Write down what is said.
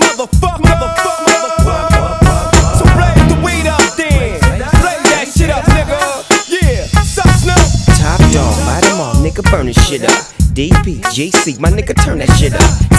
Motherfucker, motherfucker. motherfucker. So blaze the weed up then. Blaze that shit up, nigga. Yeah, sup, Snoop? Top dog, bite them all, nigga, burn this shit up. DP, GC, my nigga, turn that shit up.